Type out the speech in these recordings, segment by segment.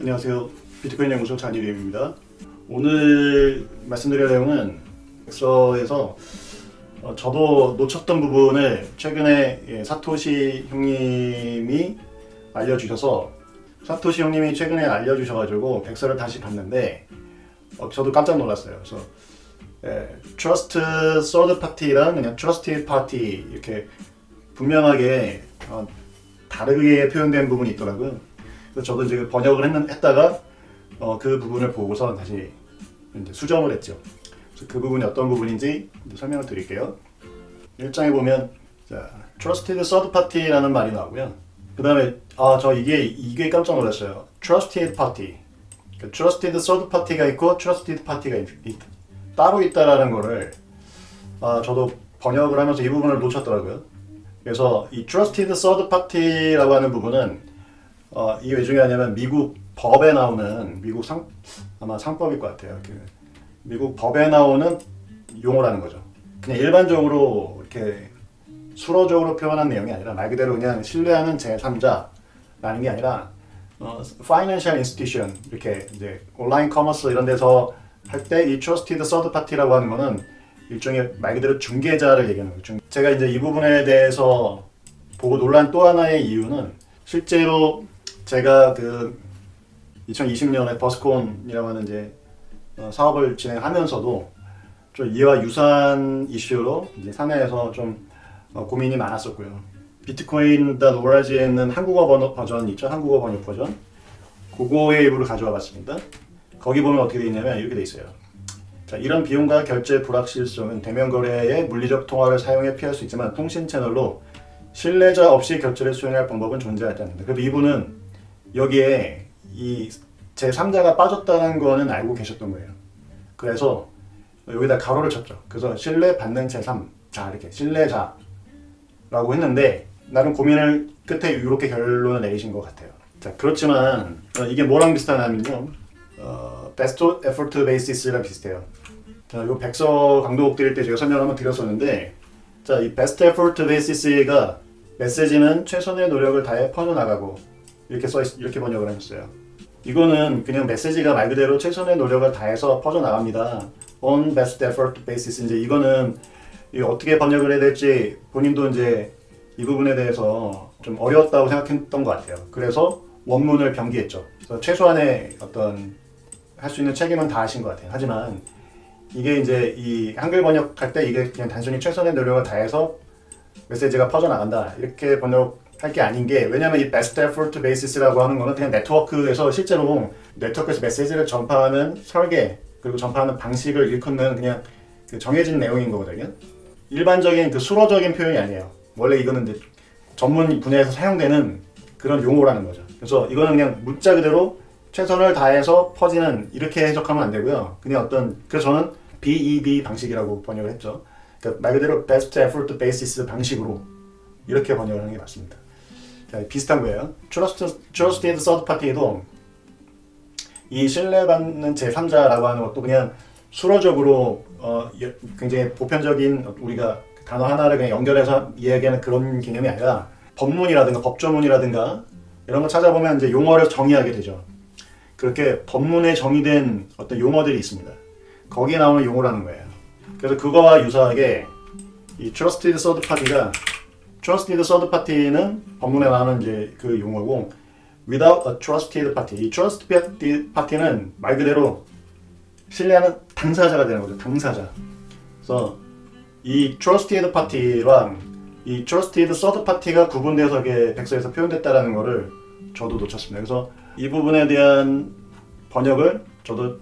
안녕하세요. 비트코인 연구소 잔일임입니다. 오늘 말씀드릴 내용은 엑서에서 어, 저도 놓쳤던 부분을 최근에 예, 사토시 형님이 알려주셔서 사토시 형님이 최근에 알려주셔가지고 백서를 다시 봤는데 어, 저도 깜짝 놀랐어요. 그래서 예, Trust Third Party랑 그냥 Trusted Party 이렇게 분명하게 어, 다르게 표현된 부분이 있더라고요. 그래서 저도 이제 번역을 했는, 했다가 어, 그 부분을 보고서 다시 이제 수정을 했죠. 그래서 그 부분이 어떤 부분인지 설명을 드릴게요. 1장에 보면 자, Trusted Third Party라는 말이 나오고요. 그 다음에 아 저 이게 이게 깜짝 놀랐어요. Trusted Party. 그러니까 Trusted Third Party가 있고 Trusted Party가 있, 있, 따로 있다라는 거를 아 저도 번역을 하면서 이 부분을 놓쳤더라고요. 그래서 이 Trusted Third Party라고 하는 부분은 어, 이게 왜 중요하냐면 미국 법에 나오는 미국 상 아마 상법일 것 같아요. 그 미국 법에 나오는 용어라는 거죠. 그냥 일반적으로 이렇게 서술적으로 표현한 내용이 아니라 말 그대로 그냥 신뢰하는 제3자라는 게 아니라 어, financial institution 이렇게 이제 온라인 commerce 이런 데서 할 때 이 trusted third party라고 하는 거는 일종의 말 그대로 중개자를 얘기하는 거죠. 제가 이제 이 부분에 대해서 보고 놀란 또 하나의 이유는 실제로 제가 그 2020년에 버스콘이라고 하는 이제 어, 사업을 진행하면서도 좀 이와 유사한 이슈로 이제 사내에서 좀 어, 고민이 많았었고요. 비트코인 더 노라지에 있는 한국어 버전 있죠? 한국어 번역 버전. 그거의 일부를 가져와 봤습니다. 거기 보면 어떻게 돼 있냐면 이렇게 돼 있어요. 자, 이런 비용과 결제 불확실성은 대면 거래의 물리적 통화를 사용해 피할 수 있지만 통신 채널로 신뢰자 없이 결제를 수행할 방법은 존재하지 않는다. 그래서 이분은 여기에 이 제3자가 빠졌다는 거는 알고 계셨던 거예요. 그래서 여기다 가로를 쳤죠. 그래서 신뢰 받는 제3자 이렇게 신뢰자라고 했는데 나름 고민을 끝에 이렇게 결론을 내리신 것 같아요. 자 그렇지만 어, 이게 뭐랑 비슷하냐면요. 어, best effort basis랑 비슷해요. 자, 요 백서 강도곡 드릴 때 제가 설명 한번 드렸었는데 자, 이 best effort basis가 메시지는 최선의 노력을 다해 퍼져나가고 이렇게 써 있, 이렇게 번역을 하셨어요. 이거는 그냥 메시지가 말 그대로 최선의 노력을 다해서 퍼져 나갑니다. on best effort basis 이제 이거는 이 어떻게 번역을 해야 될지 본인도 이제 이 부분에 대해서 좀 어려웠다고 생각했던 것 같아요. 그래서 원문을 변기했죠. 최소한의 어떤 할 수 있는 책임은 다 하신 것 같아요. 하지만 이게 이제 이 한글 번역할 때 이게 그냥 단순히 최선의 노력을 다해서 메시지가 퍼져나간다 이렇게 번역 할 게 아닌 게 왜냐하면 이 best effort basis라고 하는 거는 그냥 네트워크에서 실제로 네트워크에서 메시지를 전파하는 설계 그리고 전파하는 방식을 일컫는 그냥 그 정해진 내용인 거거든요. 일반적인 그 수로적인 표현이 아니에요. 원래 이거는 이제 전문 분야에서 사용되는 그런 용어라는 거죠. 그래서 이거는 그냥 문자 그대로 최선을 다해서 퍼지는 이렇게 해석하면 안 되고요. 그냥 어떤 그래서 저는 BEB 방식이라고 번역을 했죠. 그러니까 말 그대로 Best Effort Basis 방식으로 이렇게 번역을 하는 게 맞습니다. 자, 비슷한 거예요. Trusted, Trusted Third Party도 이 신뢰받는 제3자라고 하는 것도 그냥 수로적으로 어, 굉장히 보편적인 우리가 단어 하나를 그냥 연결해서 이야기하는 그런 개념이 아니라 법문이라든가 법조문이라든가 이런 거 찾아보면 이제 용어를 정의하게 되죠. 그렇게 법문에 정의된 어떤 용어들이 있습니다. 거기에 나오는 용어라는 거예요. 그래서 그거와 유사하게 이 Trusted Third Party가 Trusted Third Party는 법문에 나오는 이제 그 용어고 Without a Trusted Party 이 Trusted Party는 말 그대로 신뢰하는 당사자가 되는 거죠. 당사자. 그래서 이 Trusted Party랑 이 Trusted Third Party가 구분돼서 이게 백서에서 표현됐다라는 거를 저도 놓쳤습니다. 그래서 이 부분에 대한 번역을 저도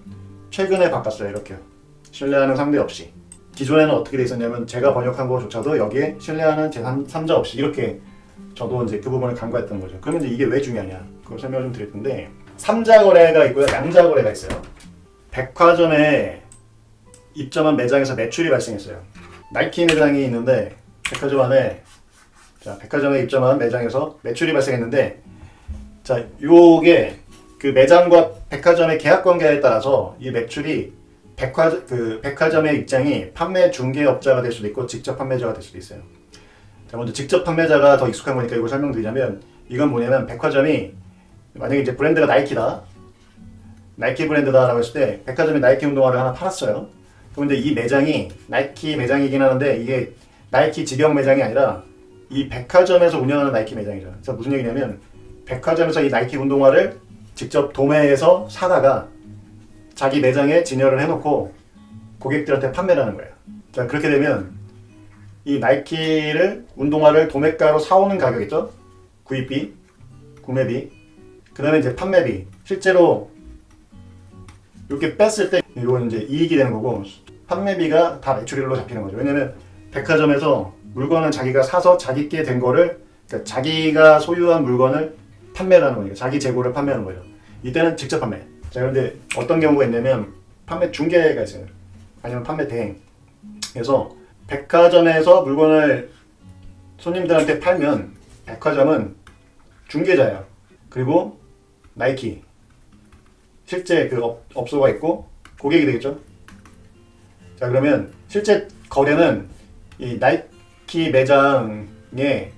최근에 바꿨어요. 이렇게요. 신뢰하는 상대 없이. 기존에는 어떻게 돼 있었냐면 제가 번역한 거조차도 여기에 신뢰하는 제3자 없이 이렇게 저도 이제 그 부분을 간과했던 거죠. 그러면 이제 이게 왜 중요하냐? 그걸 설명을 좀 드릴 텐데 3자 거래가 있고요. 양자 거래가 있어요. 백화점에 입점한 매장에서 매출이 발생했어요. 나이키 매장이 있는데 백화점 안에 자, 백화점에 입점한 매장에서 매출이 발생했는데 자, 요게 그 매장과 백화점의 계약 관계에 따라서 이 매출이 백화 그 백화점의 입장이 판매 중개업자가 될 수도 있고 직접 판매자가 될 수도 있어요. 자, 먼저 직접 판매자가 더 익숙한 거니까 이걸 설명드리자면 이건 뭐냐면 백화점이 만약에 이제 브랜드가 나이키다. 나이키 브랜드다라고 했을 때 백화점에 나이키 운동화를 하나 팔았어요. 그런데 이 매장이 나이키 매장이긴 하는데 이게 나이키 직영 매장이 아니라 이 백화점에서 운영하는 나이키 매장이죠. 그래서 무슨 얘기냐면 백화점에서 이 나이키 운동화를 직접 도매해서 사다가 자기 매장에 진열을 해놓고 고객들한테 판매를 하는 거예요. 자 그렇게 되면 이 나이키를 운동화를 도매가로 사오는 가격이죠. 구입비, 구매비, 그 다음에 이제 판매비. 실제로 이렇게 뺐을 때 이건 이제 이익이 되는 거고 판매비가 다 매출일로 잡히는 거죠. 왜냐면 백화점에서 물건을 자기가 사서 자기께 된 거를 그러니까 자기가 소유한 물건을 판매를 하는 거니까 자기 재고를 판매하는 거예요. 이때는 직접 판매. 자 그런데 어떤 경우가 있냐면 판매 중개가 있어요. 아니면 판매 대행. 그래서 백화점에서 물건을 손님들한테 팔면 백화점은 중개자예요. 그리고 나이키 실제 그 업, 업소가 있고 고객이 되겠죠. 자 그러면 실제 거래는 이 나이키 매장에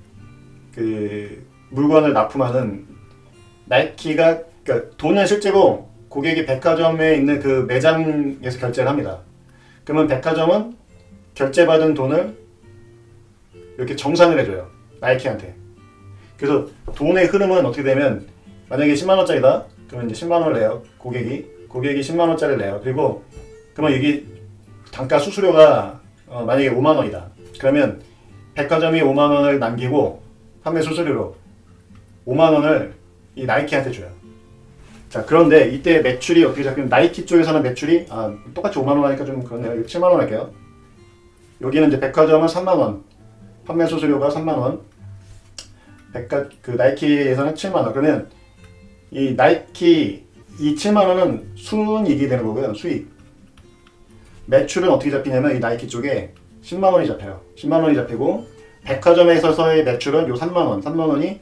그 물건을 납품하는 나이키가 그러니까 돈은 실제로 고객이 백화점에 있는 그 매장에서 결제를 합니다. 그러면 백화점은 결제받은 돈을 이렇게 정산을 해줘요. 나이키한테. 그래서 돈의 흐름은 어떻게 되면 만약에 10만 원짜리다. 그러면 이제 10만 원을 내요. 고객이. 고객이 10만 원짜리를 내요. 그리고 그러면 여기 단가 수수료가 어, 만약에 5만 원이다. 그러면 백화점이 5만 원을 남기고 판매 수수료로 5만 원을 이 나이키한테 줘요. 자 그런데 이때 매출이 어떻게 잡히면 나이키 쪽에서는 매출이 아 똑같이 5만 원 하니까 좀 그렇네요. 7만 원 할게요. 여기는 이제 백화점은 3만 원, 판매 수수료가 3만 원, 백화 그 나이키에서는 7만 원. 그러면 이 나이키 이 7만 원은 순이익이 되는 거고요. 수익. 매출은 어떻게 잡히냐면 이 나이키 쪽에 10만 원이 잡혀요. 10만 원이 잡히고 백화점에 있어서의 매출은 요 3만 원, 3만 원이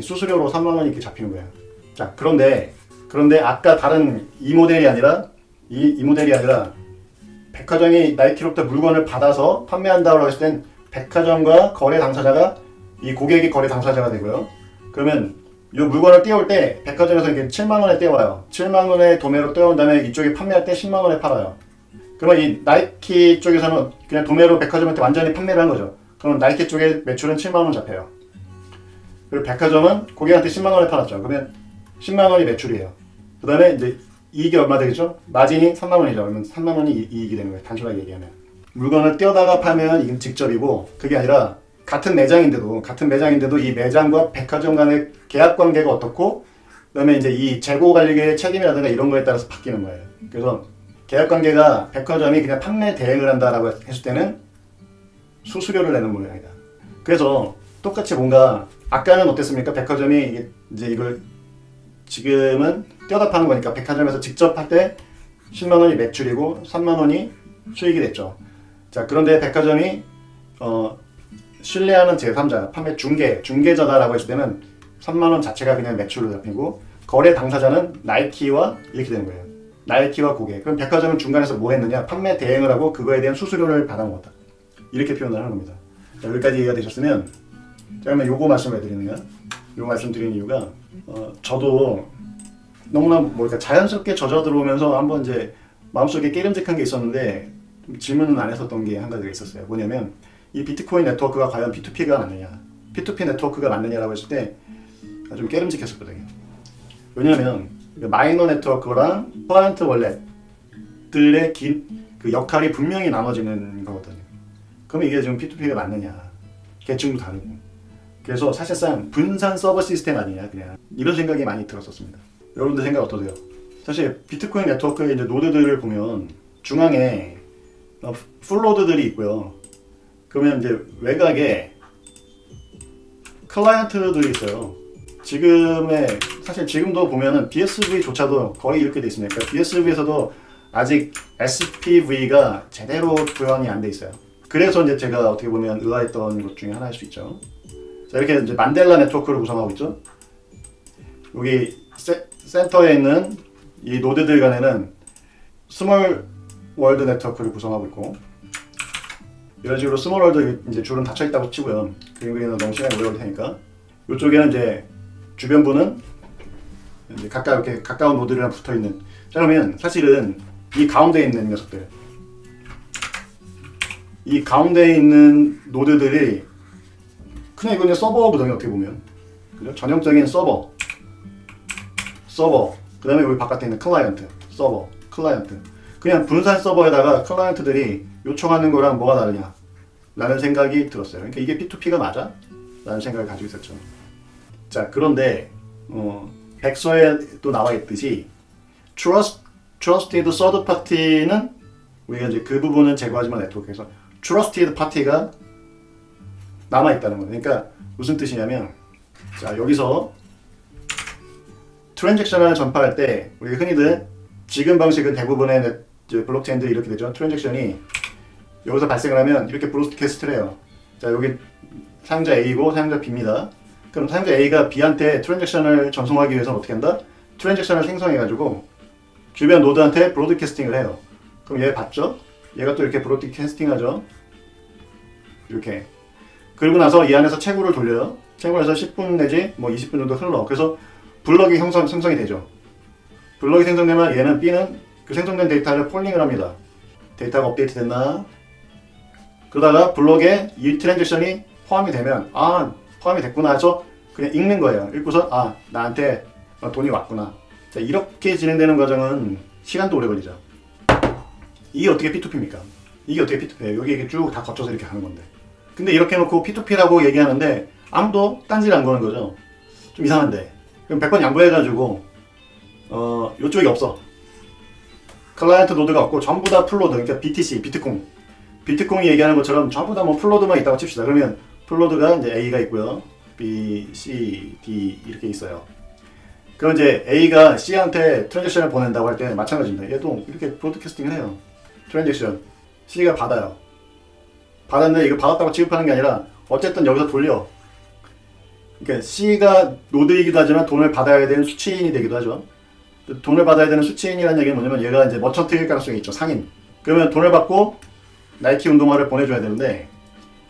수수료로 3만 원이 이렇게 잡히는 거예요. 자, 그런데 그런데 아까 다른 이 모델이 아니라 이, 이 모델이 아니라 백화점이 나이키로부터 물건을 받아서 판매한다고 했을 땐 백화점과 거래 당사자가 이 고객이 거래 당사자가 되고요. 그러면 이 물건을 떼올 때 백화점에서 이게 7만 원에 떼와요. 7만 원에 도매로 떼온 다음에 이쪽에 판매할 때 10만 원에 팔아요. 그러면 이 나이키 쪽에서는 그냥 도매로 백화점한테 완전히 판매를 한 거죠. 그럼 나이키 쪽에 매출은 7만 원 잡혀요. 그리고 백화점은 고객한테 10만 원에 팔았죠. 그러면 10만 원이 매출이에요. 그 다음에 이제 이익이 얼마 되겠죠? 마진이 3만 원이죠. 그러면 3만 원이 이익이 되는 거예요. 단순하게 얘기하면. 물건을 떼어다가 팔면 이건 직접이고 그게 아니라 같은 매장인데도 같은 매장인데도 이 매장과 백화점 간의 계약 관계가 어떻고 그다음에 이제 이 재고 관리의 책임이라든가 이런 거에 따라서 바뀌는 거예요. 그래서 계약 관계가 백화점이 그냥 판매 대행을 한다라고 했을 때는 수수료를 내는 모양이다. 그래서 똑같이 뭔가 아까는 어땠습니까? 백화점이 이제 이걸 지금은 떼어다 파는 거니까 백화점에서 직접 할 때 10만 원이 매출이고 3만 원이 수익이 됐죠. 자 그런데 백화점이 어, 신뢰하는 제3자, 판매 중개, 중개자다라고 했을 때는 3만 원 자체가 그냥 매출로 잡히고 거래 당사자는 나이키와 이렇게 되는 거예요. 나이키와 고객. 그럼 백화점은 중간에서 뭐 했느냐? 판매 대행을 하고 그거에 대한 수수료를 받아먹었다. 이렇게 표현을 하는 겁니다. 자, 여기까지 이해가 되셨으면 자, 그러면 요거 말씀을 드리는 거야. 요 말씀 드리는 이유가 어, 저도 너무나 뭐랄까 자연스럽게 젖어 들어오면서 한번 이제 마음속에 깨름직한 게 있었는데 질문은 안 했었던 게 한 가지가 있었어요. 뭐냐면 이 비트코인 네트워크가 과연 P2P가 맞느냐, P2P 네트워크가 맞느냐라고 했을 때 좀 깨름직했었거든요. 왜냐하면 miner 네트워크랑 클라이언트 wallet들의 긴, 그 역할이 분명히 나눠지는 거거든요. 그럼 이게 지금 P2P가 맞느냐, 계층도 다르고. 그래서 사실상 분산 서버 시스템 아니냐, 그냥 이런 생각이 많이 들었었습니다. 여러분들 생각 어떠세요? 사실 비트코인 네트워크의 이제 노드들을 보면 중앙에 어, full node들이 있고요. 그러면 이제 외곽에 클라이언트들이 있어요. 지금의 사실 지금도 보면은 BSV조차도 거의 이렇게 돼 있습니다. 그러니까 BSV에서도 아직 SPV가 제대로 구현이 안 돼 있어요. 그래서 이제 제가 어떻게 보면 의아했던 것 중에 하나일 수 있죠. 자 이렇게 이제 Mandala 네트워크를 구성하고 있죠. 여기 세, 센터에 있는 이 노드들 간에는 small world 네트워크를 구성하고 있고 이런 식으로 small world 이제 줄은 닫혀 있다고 치고요. 그림 그리는 너무 시간이 오래 걸릴 테니까 이쪽에는 이제 주변부는 이제 가까 이렇게 가까운 노드랑 붙어 있는. 자 그러면 사실은 이 가운데 있는 녀석들, 이 가운데 있는 노드들이 그냥 이거는 서버거든요 어떻게 보면. 그죠? 전형적인 서버, 서버. 그 다음에 여기 바깥에 있는 클라이언트, 서버, 클라이언트. 그냥 분산 서버에다가 클라이언트들이 요청하는 거랑 뭐가 다르냐? 라는 생각이 들었어요. 그러니까 이게 P2P가 맞아? 라는 생각을 가지고 있었죠. 자, 그런데 어, 백서에도 나와 있듯이 trust, trusted third party는 우리가 이제 그 부분은 제거하지만 네트워크에서 trusted party가 남아 있다는 거예요. 그러니까 무슨 뜻이냐면 자, 여기서 transaction을 전파할 때 우리가 흔히들 지금 방식은 대부분의 블록체인들이 이렇게 되죠. transaction이 여기서 발생을 하면 이렇게 broadcast를 해요. 자 여기 사용자 A고 사용자 B입니다. 그럼 사용자 A가 B한테 transaction을 전송하기 위해서는 어떻게 한다? transaction을 생성해가지고 주변 노드한테 broadcasting을 해요. 그럼 얘 봤죠? 얘가 또 이렇게 broadcasting하죠. 이렇게. 그리고 나서 이 안에서 채굴을 돌려요. 채굴해서 10분 내지 뭐 20분 정도 흘러. 그래서 블럭이 형성, 생성이 되죠. 블럭이 생성되면 얘는 B는 그 생성된 데이터를 polling을 합니다. 데이터가 업데이트 됐나? 그러다가 블록에 이 transaction이 포함이 되면 아 포함이 됐구나 해서 그냥 읽는 거예요. 읽고서 아 나한테 돈이 왔구나. 자 이렇게 진행되는 과정은 시간도 오래 걸리죠. 이게 어떻게 P2P입니까? 이게 어떻게 P2P예요? 여기 이게 쭉 다 거쳐서 이렇게 가는 건데. 근데 이렇게 해놓고 P2P라고 얘기하는데 아무도 딴지를 안 거는 거죠. 좀 이상한데. 그럼 100번 양보해가지고 어 이쪽이 없어. 클라이언트 노드가 없고 전부 다 풀로드 그러니까 BTC, 비트콩 비트콩이 얘기하는 것처럼 전부 다뭐 full node만 있다고 칩시다. 그러면 full node가 이제 A가 있고요. B, C, D 이렇게 있어요. 그럼 이제 A가 C한테 transaction을 보낸다고 할때 마찬가지입니다. 얘도 이렇게 broadcasting을 해요. transaction. C가 받아요 받았는데 이거 받았다고 취급하는 게 아니라 어쨌든 여기서 돌려. 그러니까 C가 노드이기도 하지만 돈을 받아야 되는 수취인이 되기도 하죠. 돈을 받아야 되는 수취인이라는 얘기는 뭐냐면 얘가 이제 merchant일 가능성이 있죠. 상인. 그러면 돈을 받고 나이키 운동화를 보내줘야 되는데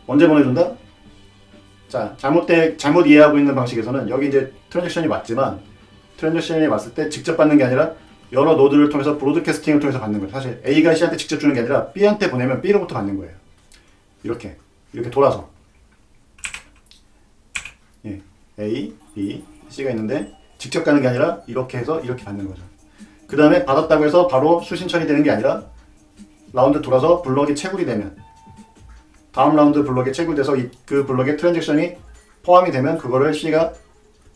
언제 보내준다? 자 잘못돼 잘못 이해하고 있는 방식에서는 여기 이제 transaction이 왔지만 transaction이 왔을 때 직접 받는 게 아니라 여러 노드를 통해서 broadcasting을 통해서 받는 거예요. 사실 A가 C한테 직접 주는 게 아니라 B한테 보내면 B로부터 받는 거예요 이렇게 이렇게 돌아서 예, A, B, C가 있는데 직접 가는 게 아니라 이렇게 해서 이렇게 받는 거죠. 그 다음에 받았다고 해서 바로 수신 처리되는 게 아니라 라운드 돌아서 블럭이 채굴이 되면 다음 라운드 블럭이 채굴돼서 이, 그 블럭에 transaction이 포함이 되면 그거를 C가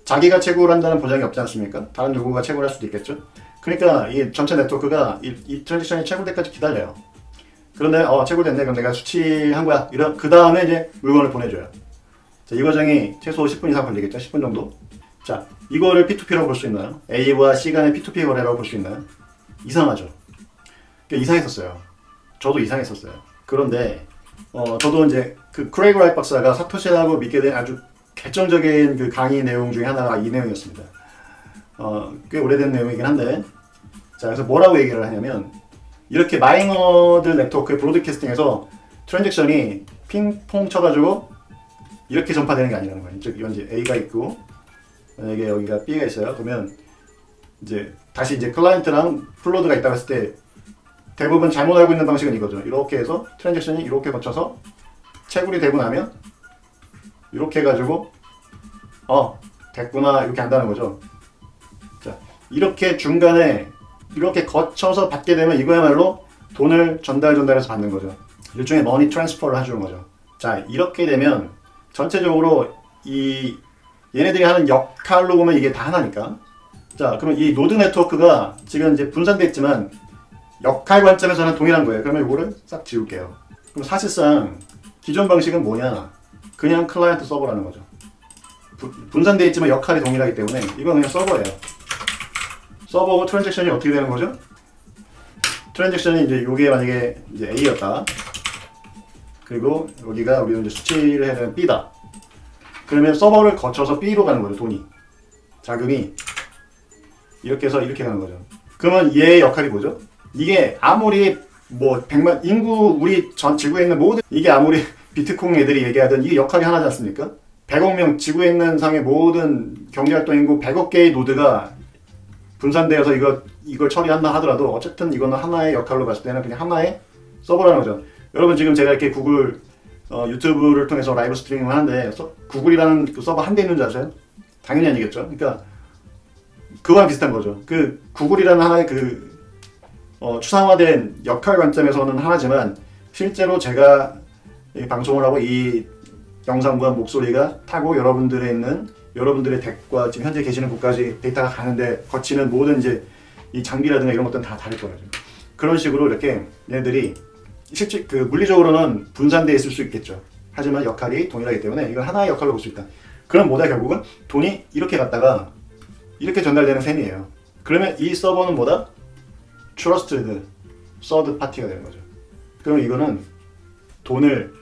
자기가 채굴한다는 보장이 없지 않습니까? 다른 누구가 채굴할 수도 있겠죠. 그러니까 이 전체 네트워크가 이, 이 transaction이 채굴 때까지 기다려요. 그런데 어 채굴 됐네 그럼 내가 수취한 거야. 이런 그 다음에 이제 물건을 보내줘요. 자, 이 과정이 최소 10분 이상 걸리겠죠. 10분 정도. 자, 이거를 P2P라고 볼 수 있나요? A와 C 간의 P2P 거래라고 볼 수 있나요? 이상하죠. 그러니까 이상했었어요. 저도 이상했었어요. 그런데 어, 저도 이제 그 크레이그 라이트 박사가 사토시라고 믿게 된 아주 결정적인 그 강의 내용 중에 하나가 이 내용이었습니다. 어, 꽤 오래된 내용이긴 한데 자, 그래서 뭐라고 얘기를 하냐면 이렇게 miner들 네트워크의 broadcasting에서 transaction이 핑퐁 쳐가지고 이렇게 전파되는 게 아니라는 거예요. 즉 이건 이제 A가 있고 만약에 여기가 B가 있어요. 그러면 이제 다시 이제 클라이언트랑 full 노드가 있다고 했을 때 대부분 잘못 알고 있는 방식은 이거죠. 이렇게 해서 transaction이 이렇게 거쳐서 채굴이 되고 나면 이렇게 해가지고 어 됐구나 이렇게 한다는 거죠. 자 이렇게 중간에 이렇게 거쳐서 받게 되면 이거야말로 돈을 전달 전달해서 받는 거죠. 일종의 money transfer를 해주는 거죠. 자 이렇게 되면 전체적으로 이 얘네들이 하는 역할로 보면 이게 다 하나니까. 자, 그럼 이 노드 네트워크가 지금 이제 분산돼 있지만 역할 관점에서는 동일한 거예요. 그러면 이거를 싹 지울게요. 그럼 사실상 기존 방식은 뭐냐? 그냥 클라이언트 서버라는 거죠. 부, 분산돼 있지만 역할이 동일하기 때문에 이건 그냥 서버예요. 서버고 transaction이 어떻게 되는 거죠? transaction이 이제 요게 만약에 이제 A였다. 그리고 여기가 우리는 이제 수취를 해야 되는 B다. 그러면 서버를 거쳐서 B로 가는 거죠, 돈이. 자금이. 이렇게 해서 이렇게 가는 거죠. 그러면 얘의 역할이 뭐죠? 이게 아무리 뭐 100만 인구 우리 전 지구에 있는 모든 이게 아무리 비트콩 애들이 얘기하던 이게 역할이 하나지 않습니까? 100억 명 지구에 있는 상의 모든 경제활동 인구 100억 개의 노드가 분산되어서 이거 이걸 처리한다 하더라도 어쨌든 이거는 하나의 역할로 봤을 때는 그냥 하나의 서버라는 거죠. 여러분 지금 제가 이렇게 구글 어, 유튜브를 통해서 라이브 스트리밍을 하는데 서, 구글이라는 그 서버 한 대 있는 줄 아세요? 당연히 아니겠죠. 그러니까 그거랑 비슷한 거죠. 그 구글이라는 하나의 그 어, 추상화된 역할 관점에서는 하나지만 실제로 제가 이 방송을 하고 이 영상과 목소리가 타고 여러분들에 있는 여러분들의 덱과 지금 현재 계시는 곳까지 데이터가 가는데 거치는 모든 이제 이 장비라든가 이런 것들은 다 다를 거예요. 그런 식으로 이렇게 얘네들이 실제 그 물리적으로는 분산되어 있을 수 있겠죠. 하지만 역할이 동일하기 때문에 이걸 하나의 역할로 볼 수 있다. 그럼 뭐다 결국은 돈이 이렇게 갔다가 이렇게 전달되는 셈이에요. 그러면 이 서버는 뭐다? trusted third party가 되는 거죠. 그럼 이거는 돈을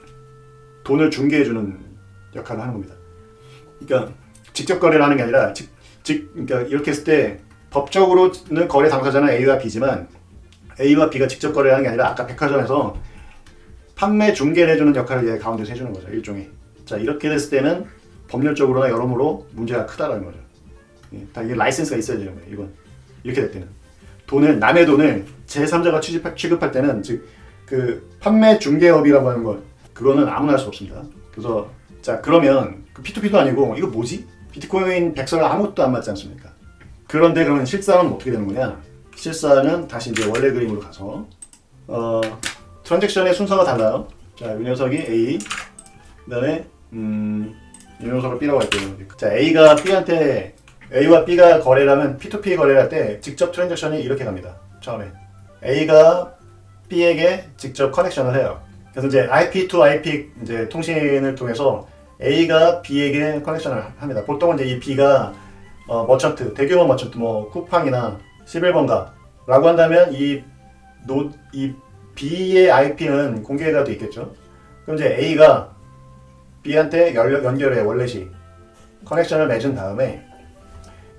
돈을 중개해주는 역할을 하는 겁니다. 그러니까 직접 거래를 하는 게 아니라 즉, 즉 그러니까 이렇게 했을 때 법적으로는 거래 당사자는 A와 B지만 A와 B가 직접 거래를 하는 게 아니라 아까 백화점에서 판매 중개를 해주는 역할을 얘 가운데서 해주는 거죠 일종의. 자 이렇게 됐을 때는 법률적으로나 여러모로 문제가 크다라는 거죠. 예, 다 이게 라이센스가 있어야 되는 거예요 이건. 이렇게 될 때는. 돈을 남의 돈을 제3자가 취급할, 취급할 때는 즉 그 판매 중개업이라고 하는 것 그거는 아무나 할 수 없습니다. 그래서 자 그러면 그 P2P도 아니고 이거 뭐지? 비트코인 백설 아무것도 안 맞지 않습니까? 그런데 그러면 실사는 어떻게 되는 거냐? 실상은 다시 이제 원래 그림으로 가서 어, transaction의 순서가 달라요. 자, 이 녀석이 A, 그 다음에 음, 이 녀석을 B라고 할게요. 자, A가 B한테 A와 B가 거래를 하면 P2P 거래를 할 때 직접 transaction이 이렇게 갑니다. 처음에 A가 B에게 직접 connection을 해요. 그래서 이제 IP to IP 이제 통신을 통해서 A가 B에게 connection을 합니다. 보통은 이제 이 B가 어, merchant, 대규모 merchant, 뭐 쿠팡이나 11번가 라고 한다면 이, 노, 이 B의 IP는 공개가 돼 있겠죠. 그럼 이제 A가 B한테 연, 연결해 원래시 connection을 맺은 다음에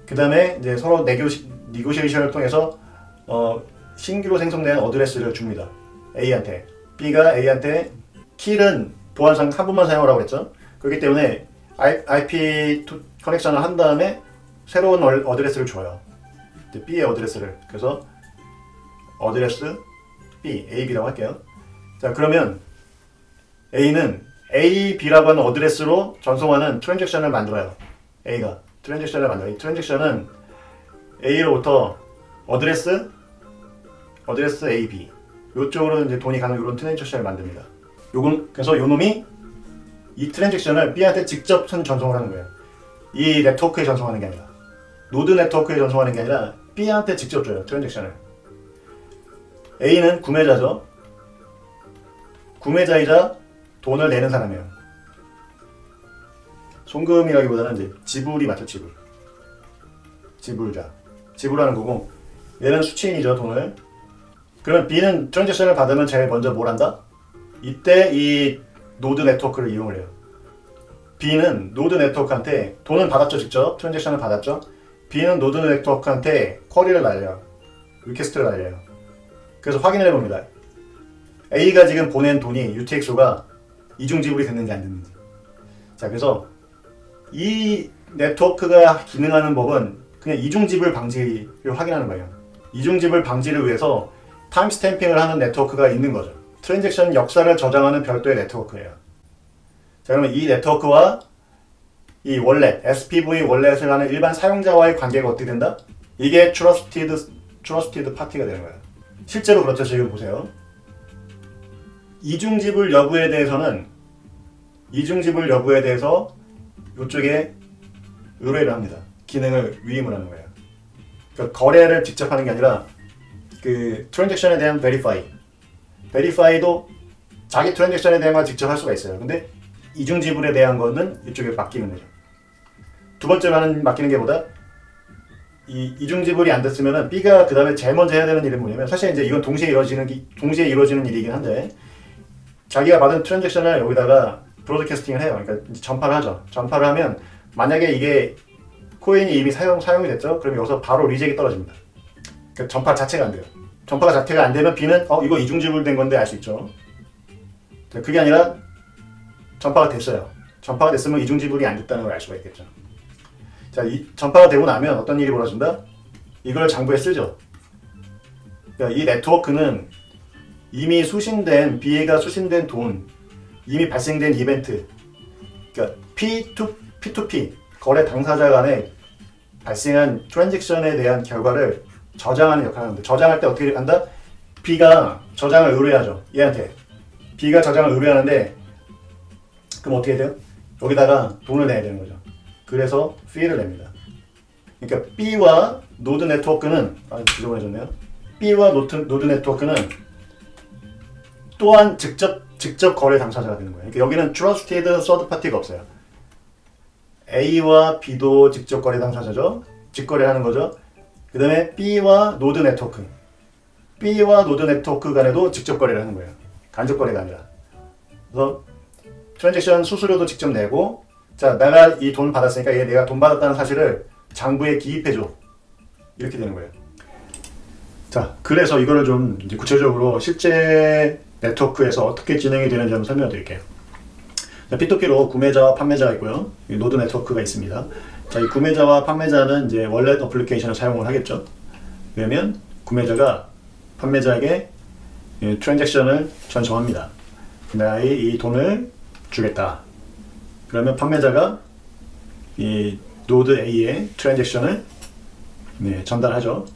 그 다음에 이제 서로 negoti, negotiation을 통해서 어, 신규로 생성된 address를 줍니다. A한테. B가 A한테 키는 보안상 한 번만 사용하라고 했죠. 그렇기 때문에 IP connection을 한 다음에 새로운 address를 줘요. B의 address를. 그래서 address B, A, B라고 할게요. 자, 그러면 A는 A, B라고 하는 address로 전송하는 transaction을 만들어요. A가 트랜잭션을 만들어요. 이 트랜잭션은 A로부터 어드레스, 어드레스 A, B 이쪽으로 이제 돈이 가는 이런 transaction을 만듭니다. 요건 그래서 요 놈이 이 transaction을 B한테 직접 전송을 하는 거예요. 이 네트워크에 전송하는 게 아니라 노드 네트워크에 전송하는 게 아니라 B한테 직접 줘요. transaction을. A는 구매자죠. 구매자이자 돈을 내는 사람이에요. 송금이라기보다는 이제 지불이 맞죠, 지불. 지불자. 지불하는 거고 얘는 수취인이죠, 돈을. 그러면 B는 트랜잭션을 받으면 제일 먼저 뭘 한다? 이때 이 노드 네트워크를 이용을 해요. B는 노드 네트워크한테 돈은 받았죠, 직접. transaction을 받았죠. B는 노드 네트워크한테 query를 날려요. request를 날려요. 그래서 확인을 해봅니다. A가 지금 보낸 돈이 UTXO가 이중 지불이 됐는지 안 됐는지. 자, 그래서 이 네트워크가 기능하는 법은 그냥 이중 지불 방지를 확인하는 거예요. 이중 지불 방지를 위해서 timestamping을 하는 네트워크가 있는 거죠. transaction 역사를 저장하는 별도의 네트워크예요. 자, 그러면 이 네트워크와 이 월렛, SPV 월렛을 하는 일반 사용자와의 관계가 어떻게 된다? 이게 trusted, trusted party가 되는 거예요. 실제로 그렇죠. 지금 보세요. 이중지불 여부에 대해서는 이중지불 여부에 대해서 이쪽에 의뢰를 합니다. 기능을 위임을 하는 거예요. 그러니까 거래를 직접 하는 게 아니라 그 트랜잭션에 대한 verify verify도 자기 트랜잭션에 대한만 직접 할 수가 있어요. 근데 이중 지불에 대한 거는 이쪽에 맡기는 거죠. 두 번째로 하는 맡기는 게 보다 이 이중 지불이 안 됐으면은 B가 그 다음에 제일 먼저 해야 되는 일은 뭐냐면 사실 이제 이건 동시에 이루어지는 동시에 이루어지는 일이긴 한데 자기가 받은 트랜잭션을 여기다가 broadcasting을 해요. 그러니까 전파를 하죠. 전파를 하면 만약에 이게 코인이 이미 사용 사용이 됐죠. 그럼 여기서 바로 리젝이 떨어집니다. 그러니까 전파 자체가 안 돼요. 전파가 자체가 안 되면 B는 어 이거 이중지불된 건데 알 수 있죠. 그게 아니라 전파가 됐어요. 전파가 됐으면 이중지불이 안 됐다는 걸 알 수가 있겠죠. 자, 이 전파가 되고 나면 어떤 일이 벌어진다? 이걸 장부에 쓰죠. 그러니까 이 네트워크는 이미 수신된 비해가 수신된 돈, 이미 발생된 이벤트, 그러니까 P2, P2P 거래 당사자 간에 발생한 트랜잭션에 대한 결과를 저장하는 역할을 하는데 저장할 때 어떻게 한다? B가 저장을 의뢰하죠. 얘한테. B가 저장을 의뢰하는데 그럼 어떻게 돼요? 여기다가 돈을 내야 되는 거죠. 그래서 fee를 냅니다. 그러니까 B와 노드 네트워크는 아 지저분해졌네요. B와 노트, 노드 네트워크는 또한 직접 직접 거래 당사자가 되는 거예요. 그러니까 여기는 trusted third party가 없어요. A와 B도 직접 거래 당사자죠. 직거래하는 거죠. 그 다음에 B와 노드 네트워크. B와 노드 네트워크 간에도 직접 거래를 하는 거예요. 간접 거래가 아니라. 그래서 트랜잭션 수수료도 직접 내고 자 내가 이 돈 받았으니까 얘 내가 돈 받았다는 사실을 장부에 기입해줘. 이렇게 되는 거예요. 자 그래서 이거를 좀 구체적으로 실제 네트워크에서 어떻게 진행이 되는지 한번 설명해 드릴게요. P2P로 구매자와 판매자가 있고요. 노드 네트워크가 있습니다. 자, 이 구매자와 판매자는 이제 wallet 어플리케이션을 사용을 하겠죠. 그러면 구매자가 판매자에게 이 트랜잭션을 전송합니다. 내가 이, 이 돈을 주겠다. 그러면 판매자가 이 노드 A에 트랜잭션을 네, 전달하죠.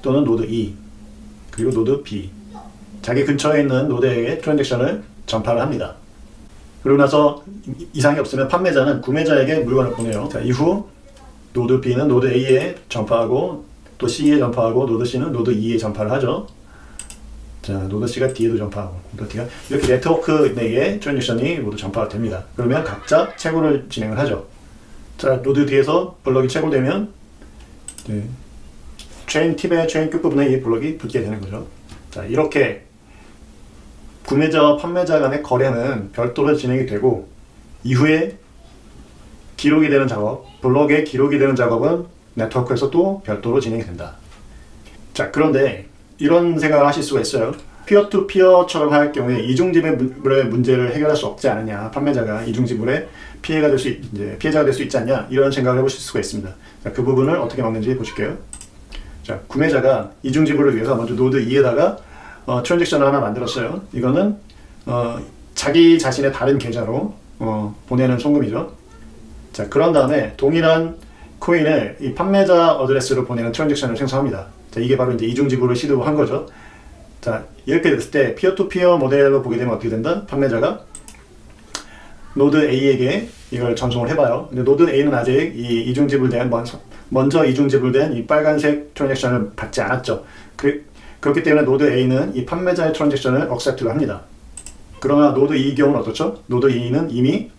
또는 노드 E 그리고 노드 B 자기 근처에 있는 노드에게 트랜잭션을 전파를 합니다. 그러고 나서 이상이 없으면 판매자는 구매자에게 물건을 보내요. 자, 이후 노드 B는 노드 A에 전파하고 또 C에 전파하고 노드 C는 노드 E에 전파를 하죠. 자, 노드 C가 D에도 전파하고 노드 D가 이렇게 네트워크 내에 트랜잭션이 모두 전파가 됩니다. 그러면 각자 채굴을 진행을 하죠. 자, 노드 D에서 블럭이 채굴되면 네, chain tip의 체인 끝부분에 이 블럭이 붙게 되는 거죠. 자, 이렇게 구매자와 판매자 간의 거래는 별도로 진행이 되고 이후에 기록이 되는 작업, 블록에 기록이 되는 작업은 네트워크에서 또 별도로 진행이 된다. 자, 그런데 이런 생각을 하실 수가 있어요. peer-to-peer처럼 할 경우에 이중지불의 문제를 해결할 수 없지 않느냐. 판매자가 이중지불에 피해가 될 수, 이제 피해자가 될 수 있지 않냐. 이런 생각을 해보실 수가 있습니다. 자, 그 부분을 어떻게 막는지 보실게요. 자, 구매자가 이중지불을 위해서 먼저 노드 E에다가 어, 트랜잭션을 하나 만들었어요. 이거는 어, 자기 자신의 다른 계좌로 어, 보내는 송금이죠. 자, 그런 다음에 동일한 코인을 이 판매자 어드레스로 보내는 트랜잭션을 생성합니다. 자, 이게 바로 이제 이중 지불을 시도한 거죠. 자, 이렇게 됐을 때 peer-to-peer 모델로 보게 되면 어떻게 된다? 판매자가 노드 A에게 이걸 전송을 해봐요. 근데 노드 A는 아직 이 이중 지불된 먼저, 먼저 이중 지불된 이 빨간색 트랜잭션을 받지 않았죠. 그, 그렇기 때문에 노드 A는 이 판매자의 트랜잭션을 accept를 합니다. 그러나 노드 E 경우는 어떻죠? 노드 E는 이미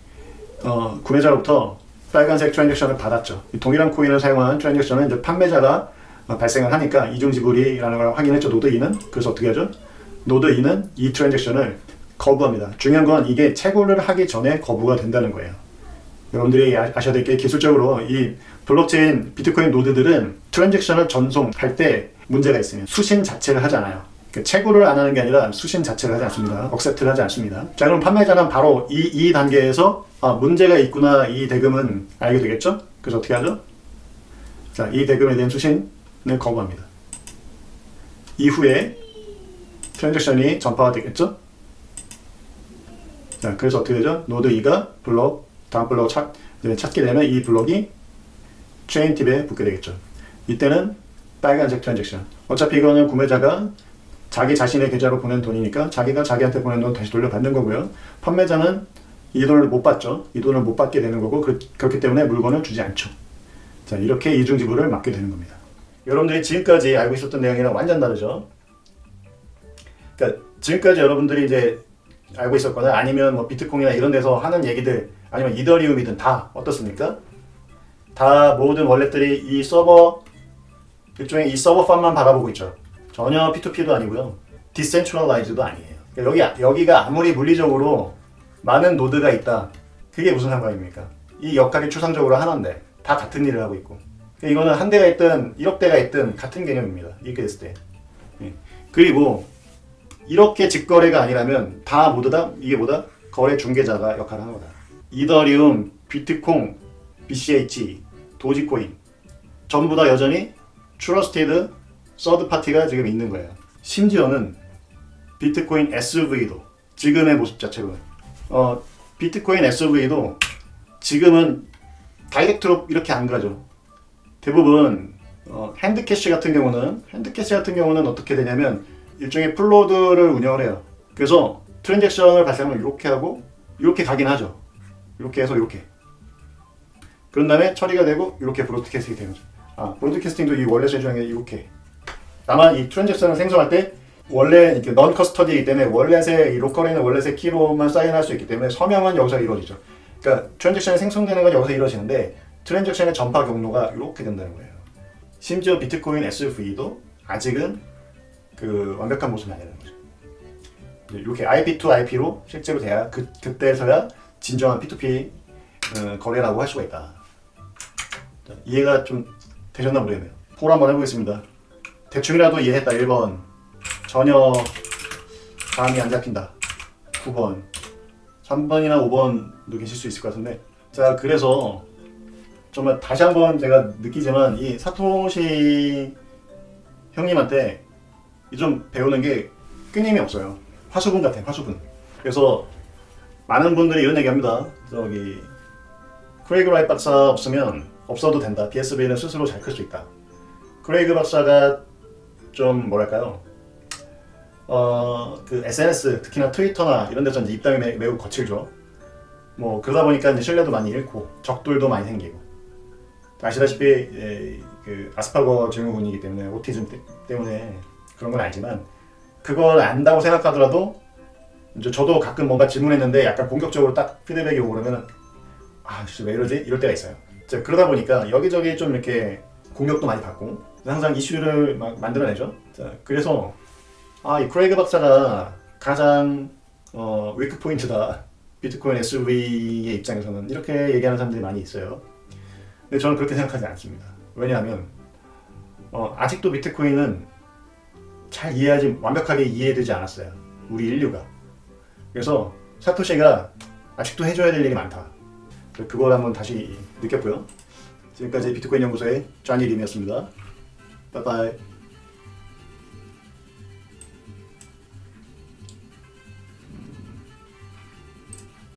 어, 구매자로부터 빨간색 트랜잭션을 받았죠. 동일한 코인을 사용한 트랜잭션은 이제 판매자가 어, 발생을 하니까 이중 지불이라는 걸 확인했죠. 노드 E는. 그래서 어떻게 하죠? 노드 E는 이 트랜잭션을 거부합니다. 중요한 건 이게 채굴을 하기 전에 거부가 된다는 거예요. 여러분들이 아, 아셔야 될 게 기술적으로 이 블록체인 비트코인 노드들은 트랜잭션을 전송할 때 문제가 있으면 수신 자체를 하지 않아요. 그 채굴을 안 하는 게 아니라 수신 자체를 하지 않습니다. accept를 하지 않습니다. 자 그럼 판매자는 바로 이, 이 단계에서 아, 문제가 있구나 이 대금은 알게 되겠죠? 그래서 어떻게 하죠? 자, 이 대금에 대한 수신을 거부합니다. 이후에 트랜잭션이 전파가 되겠죠? 자, 그래서 어떻게 되죠? 노드 E가 블록, 다음 블록 찾, 찾게 되면 이 블록이 chain tip에 붙게 되겠죠. 이때는 빨간색 트랜잭션. 어차피 이거는 구매자가 자기 자신의 계좌로 보낸 돈이니까 자기가 자기한테 보낸 돈 다시 돌려받는 거고요. 판매자는 이 돈을 못 받죠. 이 돈을 못 받게 되는 거고 그, 렇기 때문에 물건을 주지 않죠. 자 이렇게 이중지불을 막게 되는 겁니다. 여러분들이 지금까지 알고 있었던 내용이랑 완전 다르죠. 그러니까 지금까지 여러분들이 이제 알고 있었거나 아니면 뭐 비트코인이나 이런 데서 하는 얘기들 아니면 이더리움이든 다 어떻습니까? 다 모든 wallet들이 이 서버 일종의 이 서버 팜만 바라보고 있죠. 전혀 P2P도 아니고요. decentralize도 아니에요. 여기, 여기가 아무리 물리적으로 많은 노드가 있다. 그게 무슨 상관입니까? 이 역할이 추상적으로 하나인데 다 같은 일을 하고 있고 이거는 한 대가 있든 1억 대가 있든 같은 개념입니다. 이렇게 됐을 때. 예. 그리고 이렇게 직거래가 아니라면 다 모두 다 이게 뭐다? 거래 중개자가 역할을 하는 거다. 이더리움, 비트콩, BCH, 도지코인 전부 다 여전히 trusted third party가 지금 있는 거예요. 심지어는 비트코인 SV도 지금의 모습 자체로 어, 비트코인 SV도 지금은 direct로 이렇게 안 가죠. 대부분 어, HandCash 같은 경우는 HandCash 같은 경우는 어떻게 되냐면 일종의 full node를 운영을 해요. 그래서 transaction을 발생하면 이렇게 하고 이렇게 가긴 하죠. 이렇게 해서 이렇게. 그런 다음에 처리가 되고 이렇게 broadcasting이 되는 거죠. 아, broadcasting도 이 wallet을 중에 이렇게. 다만 이 transaction을 생성할 때 원래 이렇게 non-custody이기 때문에 wallet의 이 local에 있는 wallet의 키로만 사인할 수 있기 때문에 서명은 여기서 이루어지죠. 그러니까 transaction이 생성되는 건 여기서 이루어지는데 transaction의 전파 경로가 이렇게 된다는 거예요. 심지어 비트코인 SV도 아직은 그 완벽한 모습이 아니라는 거죠. 이렇게 IP to IP로 실제로 돼야 그 그때서야 진정한 P2P 어, 거래라고 할 수가 있다. 자, 이해가 좀 되셨나 모르겠네요. 포를 한번 해보겠습니다. 대충이라도 이해했다. 1번 전혀 감이 안 잡힌다. 9번 3번이나 5번도 계실 수 있을 것 같은데 자 그래서 정말 다시 한번 제가 느끼지만 이 사토시 형님한테 좀 배우는 게 끊임이 없어요. 화수분 같아, 화수분. 그래서 많은 분들이 이런 얘기합니다. 저기 크레이그 라이트 박사 없으면 없어도 된다. BSV는 스스로 잘 클 수 있다. 크레이그 박사가 좀 뭐랄까요? 어, 그 SNS, 특히나 트위터나 이런 데서 이제 입담이 매, 매우 거칠죠. 뭐 그러다 보니까 이제 신뢰도 많이 잃고 적들도 많이 생기고 아시다시피 예, 그 아스퍼거 증후군이기 때문에 autism 때, 때문에 그런 건 알지만 그걸 안다고 생각하더라도 이제 저도 가끔 뭔가 질문했는데 약간 공격적으로 딱 피드백이 오고 그러면 아, 왜 이러지? 이럴 때가 있어요. 자, 그러다 보니까 여기저기 좀 이렇게 공격도 많이 받고 항상 이슈를 막 만들어내죠. 자, 그래서 아, 이 크레이그 박사가 가장 어, 위크 포인트다. 비트코인 SV의 입장에서는 이렇게 얘기하는 사람들이 많이 있어요. 근데 저는 그렇게 생각하지 않습니다. 왜냐하면 어, 아직도 비트코인은 잘 이해하지 완벽하게 이해되지 않았어요. 우리 인류가. 그래서 사토시가 아직도 해줘야 될 일이 많다. 그걸 한번 다시 느꼈고요. 지금까지 비트코인 연구소의 쟈니 림이었습니다. 빠이빠이.